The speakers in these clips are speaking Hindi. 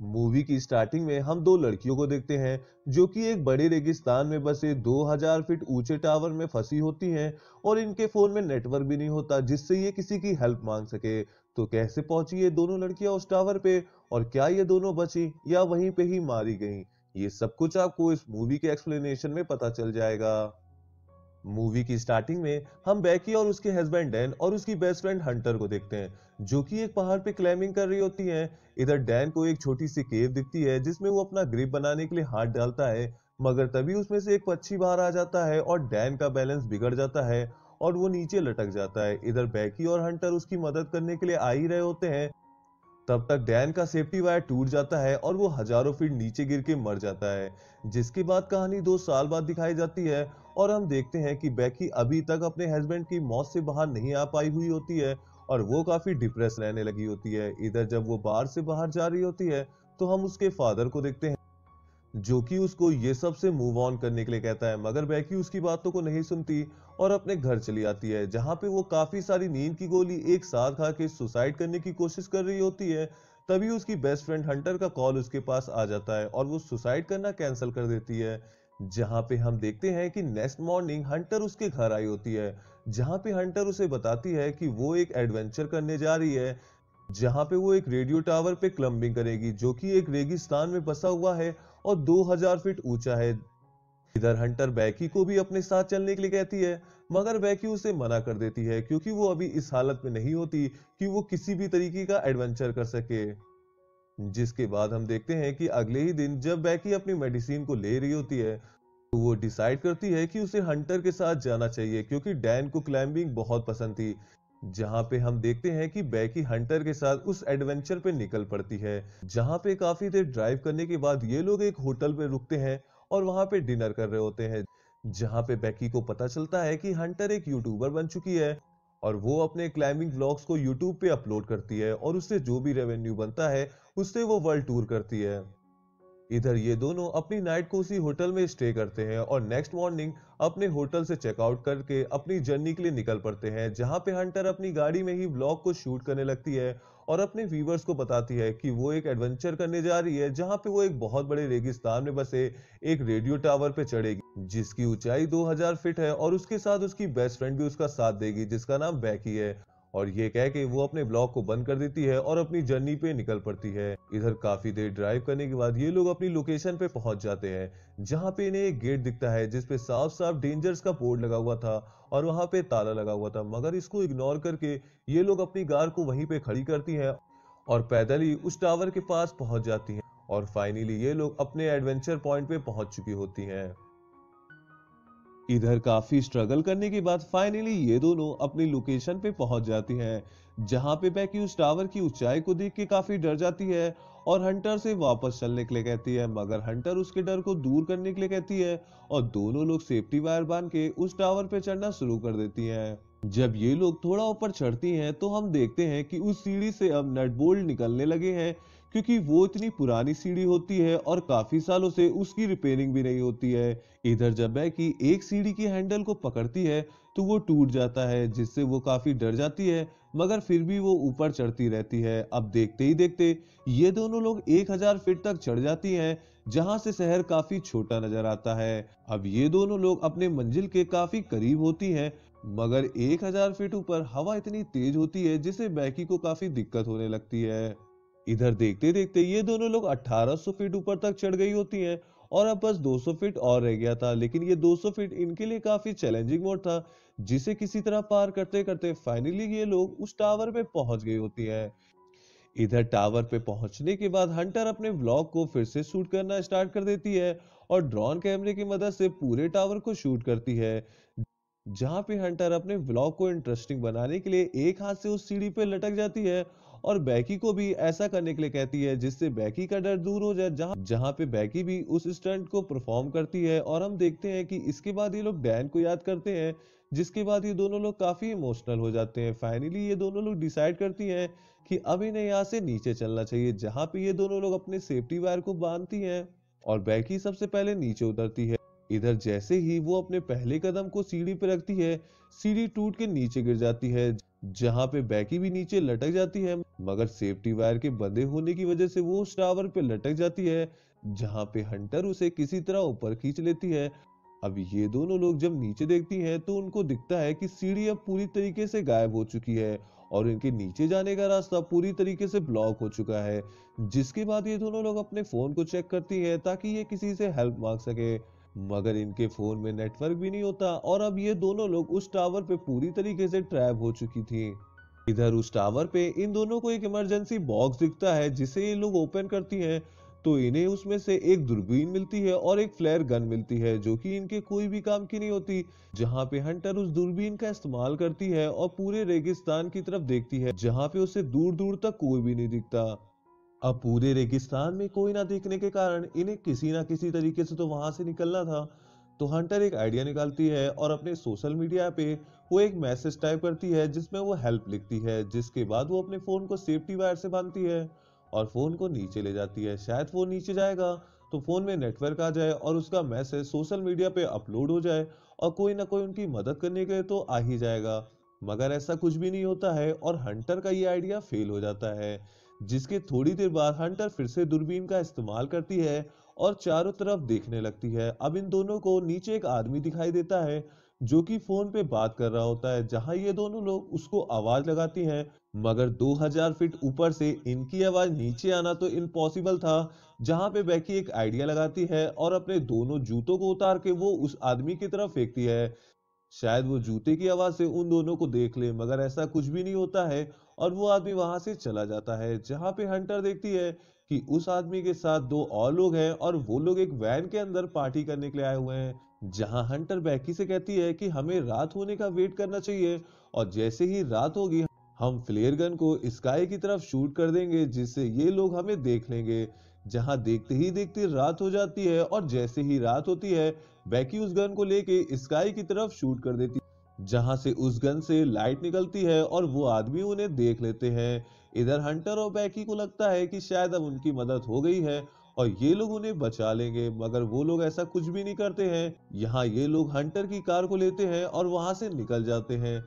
मूवी की स्टार्टिंग में हम दो लड़कियों को देखते हैं, जो कि एक बड़े रेगिस्तान में बसे 2000 फीट ऊँचे टावर में फंसी होती हैं और इनके फ़ोन में नेटवर्क भी नहीं होता जिससे ये किसी की हेल्प मांग सके। तो कैसे पहुँची ये दोनों लड़कियाँ उस टावर पे और क्या ये दोनों बची या वहीं पे ही मारी गई? ये सब कुछ आपको इस मूवी के एक्सप्लेनेशन में पता चल जाएगा। मूवी की स्टार्टिंग में हम बैकी और उसके हस्बैंड डैन और उसकी बेस्ट फ्रेंड हंटर को देखते हैं, जो कि एक पहाड़ पे क्लाइंबिंग कर रही होती हैं। इधर डैन को एक छोटी सी केव दिखती है, जिसमें वो अपना ग्रिप बनाने के लिए हाथ डालता है, मगर तभी उसमें से एक पक्षी बाहर आ जाता है और डैन का बैलेंस बिगड़ जाता है और वो नीचे लटक जाता है। इधर बैकी और हंटर उसकी मदद करने के लिए आ ही रहे होते हैं। तब तक डैन का सेफ्टी वायर टूट जाता है और वो हज़ारों फीट नीचे गिर के मर जाता है, जिसके बाद कहानी दो साल बाद दिखाई जाती है और हम देखते हैं कि बैकी अभी तक अपने हस्बैंड की मौत से बाहर नहीं आ पाई हुई होती है और वो काफ़ी डिप्रेस रहने लगी होती है। इधर जब वो बाहर से बाहर जा रही होती है तो हम उसके फादर को देखते हैं। जो कि उसको ये सबसे मूव ऑन करने के लिए कहता है। मगर बैकी उसकी बातों को नहीं सुनती और अपने घर चली आती है, जहाँ पे वो काफ़ी सारी नींद की गोली एक साथ खा के सुसाइड करने की कोशिश कर रही होती है, तभी उसकी बेस्ट फ्रेंड हंटर का कॉल उसके पास आ जाता है और वो सुसाइड करना कैंसिल कर देती है। जहाँ पे हम देखते हैं कि नेक्स्ट मॉर्निंग हंटर उसके घर आई होती है, जहाँ पे हंटर उसे बताती है कि वो एक एडवेंचर करने जा रही है जहाँ पे वो एक रेडियो टावर पे क्लम्बिंग करेगी, जो कि एक रेगिस्तान में बसा हुआ है और 2000 फीट ऊँचा है। इधर हंटर बैकी को भी अपने साथ चलने के लिए कहती है, मगर बैकी उसे मना कर देती है, क्योंकि वो अभी इस हालत में नहीं होती कि वो किसी भी तरीके का एडवेंचर कर सके। जिसके बाद हम देखते हैं कि अगले ही दिन जब बैकी अपनी मेडिसिन को ले रही होती है तो वो डिसाइड करती है कि उसे हंटर के साथ जाना चाहिए, क्योंकि डैन को क्लाइंबिंग बहुत पसंद थी। जहाँ पे हम देखते हैं कि बैकी हंटर के साथ उस एडवेंचर पे निकल पड़ती है, जहाँ पे काफ़ी देर ड्राइव करने के बाद ये लोग एक होटल पे रुकते हैं और वहाँ पे डिनर कर रहे होते हैं, जहाँ पे बैकी को पता चलता है कि हंटर एक यूट्यूबर बन चुकी है और वो अपने क्लाइंबिंग व्लॉग्स को यूट्यूब पे अपलोड करती है और उससे जो भी रेवेन्यू बनता है, उससे वो वर्ल्ड टूर करती है। इधर ये दोनों अपनी नाइट को उसी होटल में स्टे करते हैं और नेक्स्ट मॉर्निंग अपने होटल से चेकआउट करके अपनी जर्नी के लिए निकल पड़ते हैं, जहाँ पे हंटर अपनी गाड़ी में ही ब्लॉग को शूट करने लगती है और अपने व्यूवर्स को बताती है कि वो एक एडवेंचर करने जा रही है, जहाँ पे वो एक बहुत बड़े रेगिस्तान में बसे एक रेडियो टावर पे चढ़ेगी, जिसकी ऊंचाई 2000 फीट है और उसके साथ उसकी बेस्ट फ्रेंड भी उसका साथ देगी, जिसका नाम बैकी है। और ये कह के वो अपने ब्लॉग को बंद कर देती है और अपनी जर्नी पे निकल पड़ती है। इधर काफ़ी देर ड्राइव करने के बाद ये लोग अपनी लोकेशन पे पहुँच जाते हैं, जहाँ पे इन्हें एक गेट दिखता है जिसपे साफ़ साफ़ डेंजर्स का बोर्ड लगा हुआ था और वहाँ पे ताला लगा हुआ था, मगर इसको इग्नोर करके ये लोग अपनी कार को वहीं पे खड़ी करती है और पैदल ही उस टावर के पास पहुँच जाती है और फाइनली ये लोग अपने एडवेंचर पॉइंट पे पहुँच चुकी होती हैं। इधर काफ़ी स्ट्रगल करने के बाद फाइनली ये दोनों अपनी लोकेशन पे पहुँच जाती हैं, जहाँ पे बैकी उस टावर की ऊंचाई को देख के काफ़ी डर जाती है और हंटर से वापस चलने के लिए कहती है, मगर हंटर उसके डर को दूर करने के लिए कहती है और दोनों लोग सेफ्टी वायर बाँध के उस टावर पे चढ़ना शुरू कर देती हैं। जब ये लोग थोड़ा ऊपर चढ़ती हैं तो हम देखते हैं कि उस सीढ़ी से अब नट बोल्ट निकलने लगे हैं क्योंकि वो इतनी पुरानी सीढ़ी होती है और काफ़ी सालों से उसकी रिपेयरिंग भी नहीं होती है। इधर जब बैकी एक सीढ़ी की हैंडल को पकड़ती है तो वो टूट जाता है, जिससे वो काफ़ी डर जाती है, मगर फिर भी वो ऊपर चढ़ती रहती है। अब देखते ही देखते ये दोनों लोग 1000 फीट तक चढ़ जाती हैं, जहाँ से शहर काफ़ी छोटा नज़र आता है। अब ये दोनों लोग अपने मंजिल के काफ़ी करीब होती हैं, मगर 1000 फीट ऊपर हवा इतनी तेज होती है, जिससे बैकी को काफ़ी दिक्कत होने लगती है। इधर देखते देखते ये दोनों लोग 1800 फीट ऊपर तक चढ़ गई होती हैं और अब बस 200 फीट और रह गया था, लेकिन ये 200 फीट इनके लिए काफ़ी चैलेंजिंग मोड था, जिसे किसी तरह पार करते करते फाइनली ये लोग उस टावर पे पहुँच गई होती है। इधर टावर पे पहुँचने के बाद हंटर अपने व्लॉग को फिर से शूट करना स्टार्ट कर देती है और ड्रोन कैमरे की मदद से पूरे टावर को शूट करती है, जहाँ पे हंटर अपने व्लॉग को इंटरेस्टिंग बनाने के लिए एक हाथ से उस सीढ़ी पे लटक जाती है और बैकी को भी ऐसा करने के लिए कहती है, जिससे बैकी का डर दूर हो जाए। जहाँ जहाँ पे बैकी भी उस स्टंट को परफॉर्म करती है और हम देखते हैं कि इसके बाद ये लोग डैन को याद करते हैं, जिसके बाद ये दोनों लोग काफ़ी इमोशनल हो जाते हैं। फाइनली ये दोनों लोग डिसाइड करती हैं कि अब इन्हें यहाँ से नीचे चलना चाहिए, जहाँ पे ये दोनों लोग अपने सेफ्टी वायर को बांधती हैं और बैकी सबसे पहले नीचे उतरती है। इधर जैसे ही वो अपने पहले कदम को सीढ़ी पर रखती है, सीढ़ी टूट के नीचे गिर जाती है। जहाँ पे बैकी भी नीचे लटक जाती है, मगर सेफ्टी वायर के बंधे होने की वजह से वो उस टावर पे लटक जाती है, जहाँ पे हंटर उसे किसी तरह ऊपर खींच लेती है। अब ये दोनों लोग जब नीचे देखती हैं तो उनको दिखता है कि सीढ़ी अब पूरी तरीके से गायब हो चुकी है, और इनके नीचे जाने का रास्ता पूरी तरीके से ब्लॉक हो चुका है, जिसके बाद ये दोनों लोग अपने फ़ोन को चेक करती है, ताकि ये किसी से हेल्प मांग सके। मगर इनके फ़ोन में नेटवर्क भी नहीं होता और अब ये दोनों लोग उस टावर पे पूरी तरीके से ट्रैप हो चुकी थी। इधर उस टावर पे इन दोनों को एक इमरजेंसी बॉक्स दिखता है जिसे ये लोग ओपन करती हैं तो इन्हें उसमें से एक दूरबीन मिलती है और एक फ्लेयर गन मिलती है जो कि इनके कोई भी काम की नहीं होती, जहाँ पे हंटर उस दूरबीन का इस्तेमाल करती है और पूरे रेगिस्तान की तरफ़ देखती है, जहाँ पे उसे दूर दूर तक कोई भी नहीं दिखता। अब पूरे रेगिस्तान में कोई ना दिखने के कारण इन्हें किसी ना किसी तरीके से तो वहाँ से निकलना था। तो हंटर एक आइडिया निकालती है और अपने सोशल मीडिया पे वो एक मैसेज टाइप करती है, जिसमें वो हेल्प लिखती है, जिसके बाद वो अपने फ़ोन को सेफ्टी वायर से बांधती है और फ़ोन को नीचे ले जाती है। शायद फ़ोन नीचे जाएगा तो फ़ोन में नेटवर्क आ जाए और उसका मैसेज सोशल मीडिया पे अपलोड हो जाए और कोई ना कोई उनकी मदद करने के लिए तो आ ही जाएगा। मगर ऐसा कुछ भी नहीं होता है और हंटर का ये आइडिया फेल हो जाता है। जिसके थोड़ी देर बाद हंटर फिर से दूरबीन का इस्तेमाल करती है और चारों तरफ़ देखने लगती है। अब इन दोनों को नीचे एक आदमी दिखाई देता है जो कि फ़ोन पे बात कर रहा होता है, जहाँ ये दोनों लोग उसको आवाज़ लगाती हैं, मगर 2000 फीट ऊपर से इनकी आवाज़ नीचे आना तो इम्पॉसिबल था, जहाँ पे बैकी एक आइडिया लगाती है और अपने दोनों जूतों को उतार के वो उस आदमी की तरफ़ फेंकती है। शायद वो जूते की आवाज़ से उन दोनों को देख ले, मगर ऐसा कुछ भी नहीं होता है और वो आदमी वहाँ से चला जाता है, जहाँ पे हंटर देखती है कि उस आदमी के साथ दो और लोग हैं और वो लोग एक वैन के अंदर पार्टी करने के लिए आए हुए हैं, जहाँ हंटर बैकी से कहती है कि हमें रात होने का वेट करना चाहिए और जैसे ही रात होगी, हम फ्लेयर गन को स्काई की तरफ़ शूट कर देंगे, जिससे ये लोग हमें देख लेंगे। जहाँ देखते ही देखते रात हो जाती है और जैसे ही रात होती है बैकी उस गन को लेके स्काई की तरफ़ शूट कर देती जहाँ से उस गन से लाइट निकलती है और वो आदमी उन्हें देख लेते हैं। इधर हंटर और बैकी को लगता है कि शायद अब उनकी मदद हो गई है और ये लोग उन्हें बचा लेंगे, मगर वो लोग ऐसा कुछ भी नहीं करते हैं। यहाँ ये लोग हंटर की कार को लेते हैं और वहाँ से निकल जाते हैं।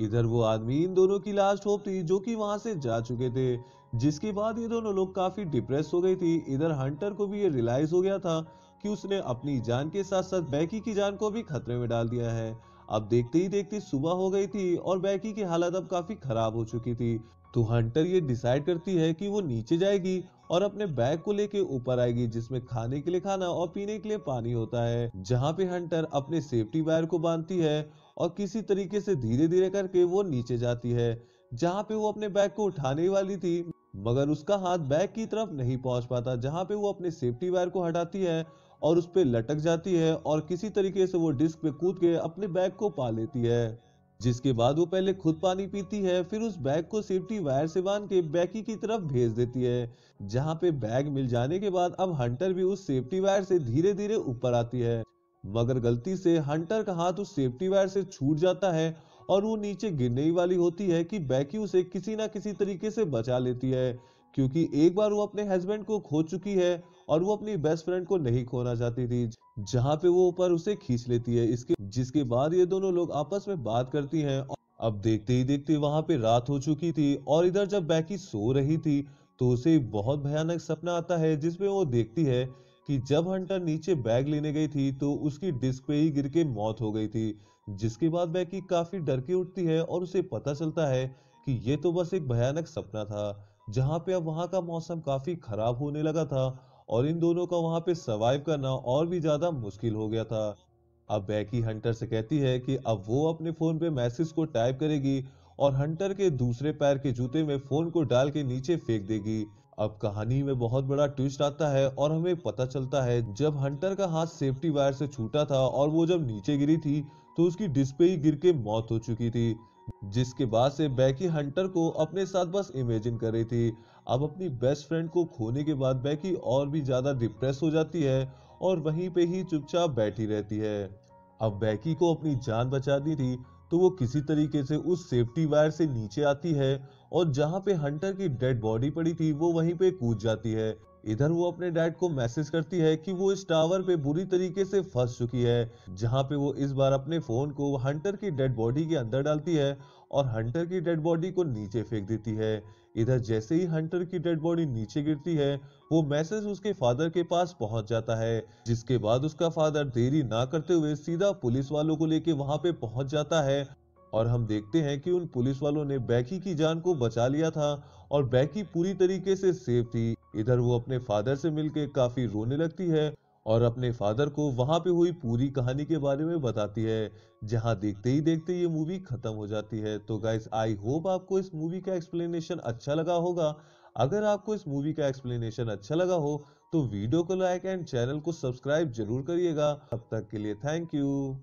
इधर वो आदमी इन दोनों की लास्ट होप थी जो कि वहाँ से जा चुके थे। जिसके बाद ये दोनों लोग काफ़ी डिप्रेस हो गई थी। इधर हंटर को भी ये रियलाइज़ हो गया था कि उसने अपनी जान के साथ साथ बैकी की जान को भी खतरे में डाल दिया है। अब देखते ही देखते सुबह हो गई थी और बैकी की हालत अब काफ़ी खराब हो चुकी थी। तो हंटर ये डिसाइड करती है कि वो नीचे जाएगी और अपने बैग को लेके ऊपर आएगी, जिसमें खाने के लिए खाना और पीने के लिए पानी होता है, जहाँ पे हंटर अपने सेफ्टी वायर को बांधती है और किसी तरीके से धीरे धीरे करके वो नीचे जाती है, जहाँ पे वो अपने बैग को उठाने वाली थी। मगर उसका हाथ बैग की तरफ़ नहीं पहुँच पाता, जहाँ पे वो अपने सेफ्टी वायर को हटाती है और उस पर लटक जाती है और किसी तरीके से वो डिस्क पे कूद के अपने बैग को पा लेती है, जिसके बाद वो पहले खुद पानी पीती है, फिर उस बैग को सेफ्टी वायर से बाँध के बैकी की तरफ़ भेज देती है, जहाँ पे बैग मिल जाने के बाद अब हंटर भी उस सेफ्टी वायर से धीरे धीरे ऊपर आती है। मगर गलती से हंटर का हाथ उस सेफ्टी वायर से छूट जाता है और वो नीचे गिरने ही वाली होती है कि बैकी उसे किसी ना किसी तरीके से बचा लेती है, क्योंकि एक बार वो अपने हस्बैंड को खो चुकी है और वो अपनी बेस्ट फ्रेंड को नहीं खोना चाहती थी, जहाँ पे वो ऊपर उसे खींच लेती है। इसके, जिसके बाद ये दोनों लोग आपस में बात करती हैं अब देखते ही देखते वहाँ पे रात हो चुकी थी और इधर जब बैकी सो रही थी तो उसे बहुत भयानक सपना आता है जिसमें वो देखती है कि जब हंटर नीचे बैग लेने गई थी तो उसकी डिस्क पे ही गिर के मौत हो गई थी, जिसके बाद बैकी काफ़ी डर के उठती है और उसे पता चलता है कि ये तो बस एक भयानक सपना था, जहाँ पे अब वहाँ का मौसम काफ़ी खराब होने लगा था और इन दोनों का वहाँ पे सर्वाइव करना और भी ज़्यादा मुश्किल हो गया था। अब बैकी हंटर से कहती है कि अब वो अपने फ़ोन पे मैसेज को टाइप करेगी और हंटर के दूसरे पैर के जूते में फ़ोन को डाल के नीचे फेंक देगी। अब कहानी में बहुत बड़ा ट्विस्ट आता है और हमें पता चलता है, जब हंटर का हाथ सेफ्टी वायर से छूटा था और वो जब नीचे गिरी थी तो उसकी डिस्प्ले ही गिर के मौत हो चुकी थी। जिसके बाद से बैकी हंटर को अपने साथ बस इमेजिन कर रही थी। अब अपनी बेस्ट फ्रेंड को खोने के बाद बैकी और भी ज़्यादा डिप्रेस हो जाती है और वहीं पे ही चुपचाप बैठी रहती है। अब बैकी को अपनी जान बचानी थी तो वो किसी तरीके से उस सेफ्टी वायर से नीचे आती है और जहाँ पे हंटर की डेड बॉडी पड़ी थी, वो वहीं पे कूद जाती है। इधर वो अपने डैड को मैसेज करती है कि वो इस टावर पे बुरी तरीके से फंस चुकी है, जहाँ पे वो इस बार अपने फ़ोन को हंटर की डेड बॉडी के अंदर डालती है और हंटर की डेड बॉडी को नीचे फेंक देती है। इधर जैसे ही हंटर की डेड बॉडी नीचे गिरती है, वो मैसेज उसके फादर के पास पहुँच जाता है, जिसके बाद उसका फादर देरी ना करते हुए सीधा पुलिस वालों को लेके वहाँ पे पहुँच जाता है। और हम देखते हैं कि उन पुलिस वालों ने बैकी की जान को बचा लिया था और बैकी पूरी तरीके से सेफ़ थी। इधर वो अपने फादर से मिलके काफ़ी रोने लगती है और अपने फादर को वहाँ पे हुई पूरी कहानी के बारे में बताती है। जहाँ देखते ही देखते ये मूवी खत्म हो जाती है। तो गाइज़ आई होप आपको इस मूवी का एक्सप्लेनेशन अच्छा लगा होगा। अगर आपको इस मूवी का एक्सप्लेनेशन अच्छा लगा हो तो वीडियो को लाइक एंड चैनल को सब्सक्राइब ज़रूर करिएगा। तब तक के लिए थैंक यू